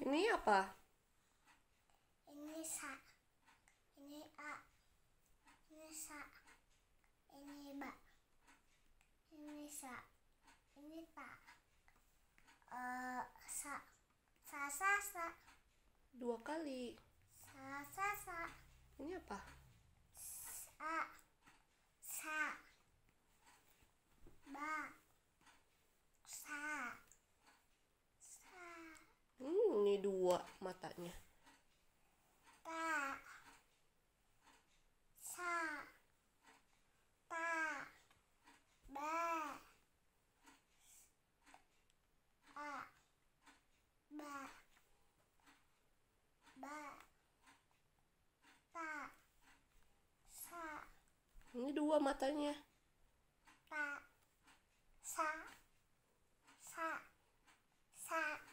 Ini apa? Ini sa. Ini a. Ini sa. Ini ba. Ini sa. Ini ta. Eh sa. Sa sa sa. Dua kali. Sa sa sa. Ini apa? Sa. Sa. Ba. Sa. Sa. Hmm, ini dua matanya. Ta. Sa. Ta. Ba. A. Ba. Ba. Ta. Sa. Ini dua matanya. Ta. Sa. Sa. Sa.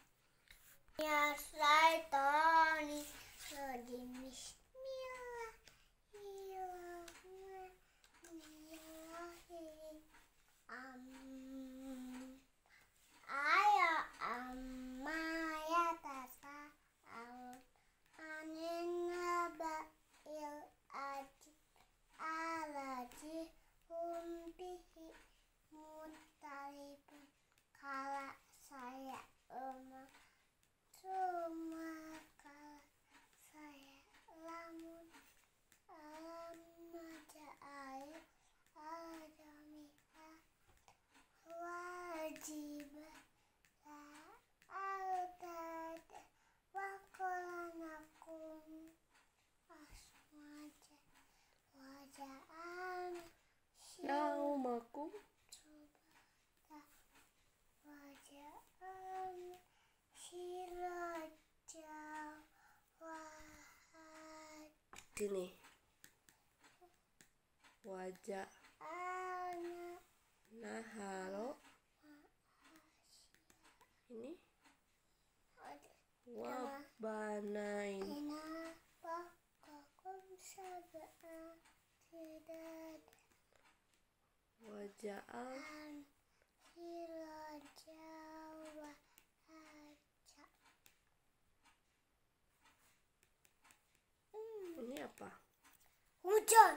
Sini. Wajah anak naharo. Ini wabanain. Kenapa ini apa? hujan